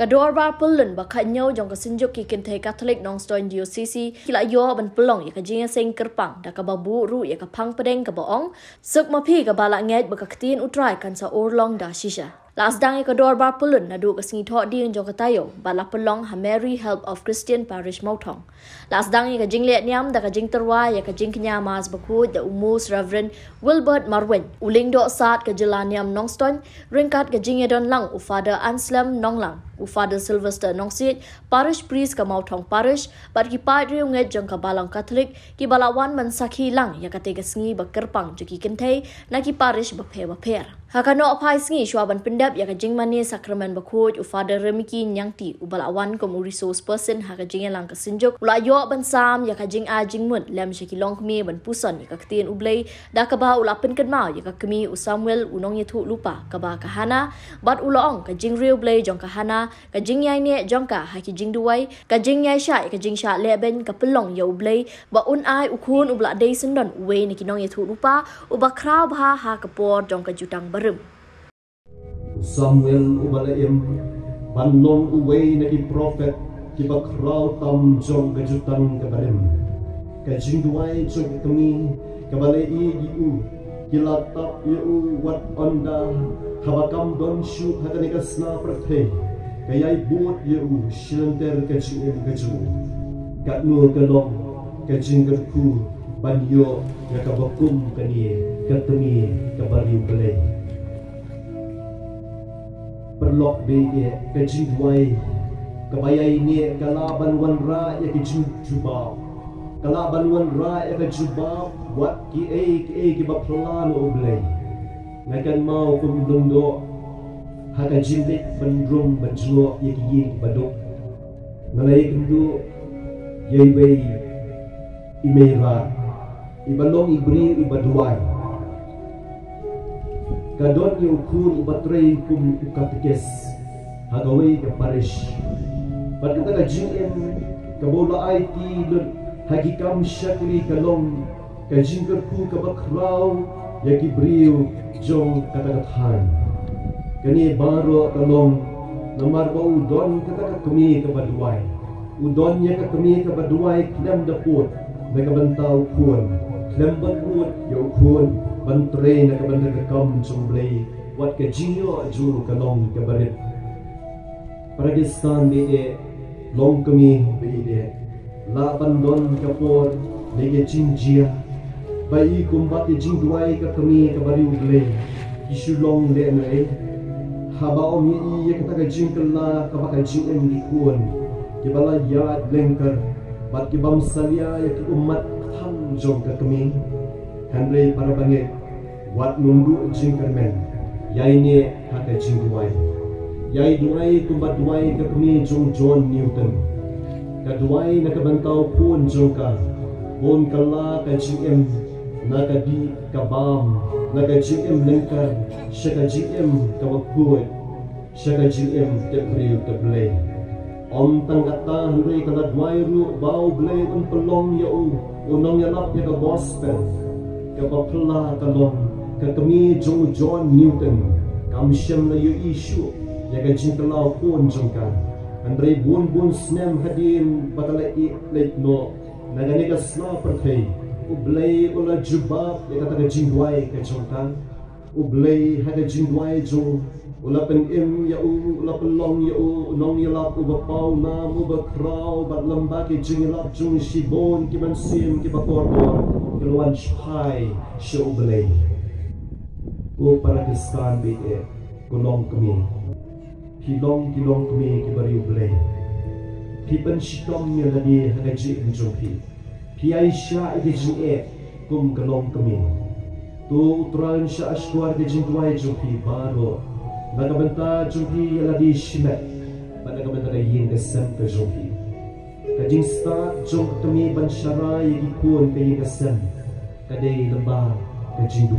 Kador bar pulun ba khanyo jong ka sinjuk ki kin the Catholic Nong Stoin Diocese. Kila yo ban pulong ya ka jinga sing kerpang. Da ka babu ru ya ka phang pedeng ka baong suk ma phi ka bala nget ba ka ktin utrai kan sa orlong da shisha Las dang ka dor bar pulun na du ka singi tho ding jong ka tayo ba la pelong ha Mary Help of Christian Parish Mautong. Las dang ka jing le niam da ka jing terwa ya ka jing knya mas ba ku da umus Reverend Wilbert Marwin. Uling do sat ka jelaniam nongston ringkat ka jing don lang u Father Anselm Nonglang u Father Sylvester Nongsit Parish Priest ka Mautong Parish bat ki padre nget jong ka balang Catholic ki balawan man sakhi lang ya ka te singi ba kerpang jiki kentei na ki parish ba phe ba pher. Hakano apai singi shwa ban pendap ya ka jing mani sakramen bakut u father remiki nyangti u balawan kom resource person ha ka jing lang ka sinjuk ula yo ban sam ya ka jing a jing mun lem shiki long kmi ban pusan ya ka ktien u blai da ka ba ula pen kan ma ya ka kmi u samuel u nong ye thu lupa ka ba ka hana bat u long ka jing real blai jong ka hana ka jing yai ne jong ka ha ki jing duwai ka jing yai sha ka jing sha le ben ka pelong ya u blai ba un ai u khun u bla dei sun don u we ni ki nong ye thu lupa u ba kra ba ha ka por jong ka barum Samuel ubalaim bannon uway na ki prophet ki bakraw tam jong kajutan kabarim kajingduay jong kami kabalai i di u kilatap ya u wat onda habakam don shu hakani kasna prathe kayay buot ya u shilenter kajing kaju katnu kalong kajing kerku banyo ya kabakum kani katemi kabari belai perlok be ye ke jidwai ke bayai ni kalaban wan ra ye ke juba kalaban wan ra ye ke juba wat ki e ki e ki ba plan o blai. Ngakan mau kum dum do ha ka jinde ban drum ban juo ye ki ye ba do. Ngalai kum do ye be imera ibalong ibri ibaduai kadon yu kun batrei kum katikes hagawai ke parish. Pat kita ka GM ka bola IT lun hagikam syakri kalong ka jingker ku ka bakraw ya ki briu jong katagathan. Kani baro kalong namar ba udon kata ka kumi ka baduai udon ya ka kumi ka baduai klem dapot may kabantaw kun klem badwot yo kun bantre na kabanda ka kam chumblay wat ka jinyo ajuru ka long ka barit Paragistan di e long kami bi de la bandon ka por de ge jinjia bai kumbat ke jingduai ka kami ka bari ugle isu long de na e haba om yi ye ka ka jingkala ka ba ka jing em di kuon ke bala ya lengkar bat ke bam salia ya ki umat tham jong ka kami Henry para bangit wat nundu jingkar men yai ne haka jingduai yai duai tumba duai ka kami jong John Newton ka duai na ka bantaw pun jong ka bon kala ka GM na ka di ka bam na ka GM lengkar siya ka GM ka wagpuit siya ka GM te priyo te blay Om tang kata hui kala duai ru bau blay un pelong ya u unong ya lap ya ka gospel. Ka papla ka long ka kami jong John Newton. Kam shem na yu issue ya ka jing kalau pun jong ka. Andre bun bun snem hadin patala i late no. Na gani ka sna perthei ublay ula jubab ya ka ta jing duai ka jong ka. Ublay ha ka jing duai jong ula pen im ya u ula pen long ya u nong ya lap u bapau na mu ba krau bat lamba ki jing lap jung shi bon ki man sim ki ba kor kor ki shai shi u blay u para stan bi e ku long kami ki long ki long kami ki bari u blay ki pen shi tom ya la di ha ka jing jong ki. Ai sha ki jing e kum ka long kami tu utran sha ashkwar ki jing tuai jong ki baro Nagabanta jungki lagi shimet Ba nagabanta na yin kasem ka jungki Kajing sta jung tumi ban syara yagi kun ka yin kasem Kadai lembah kajing